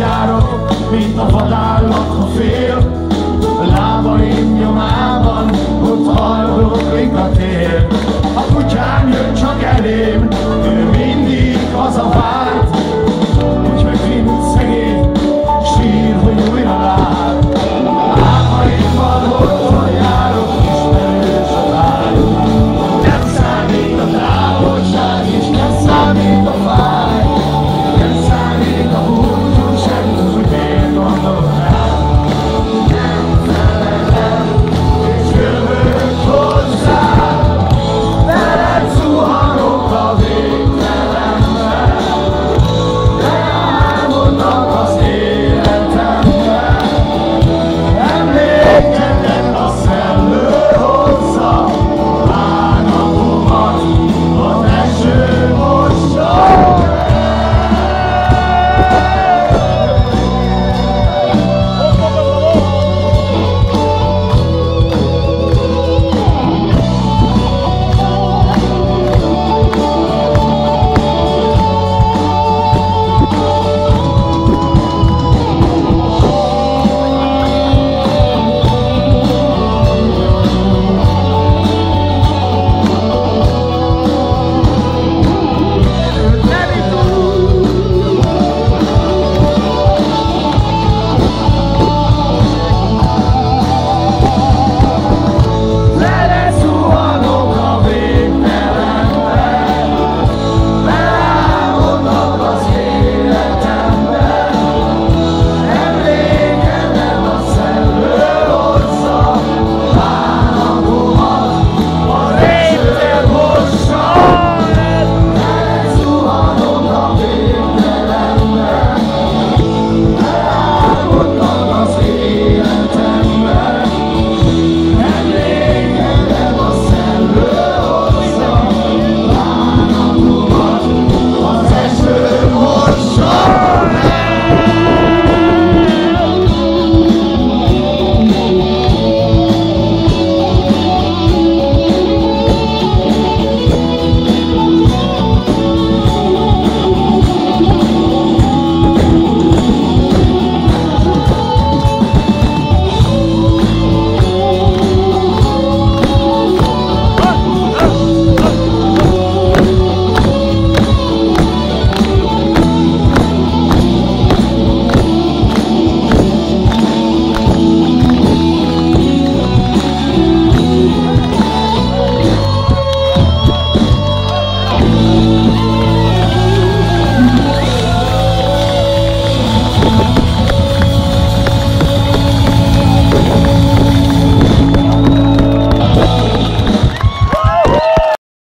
járok, mint a vadállat, ha fél, lábaim nyomában, ott hallgódik a tél.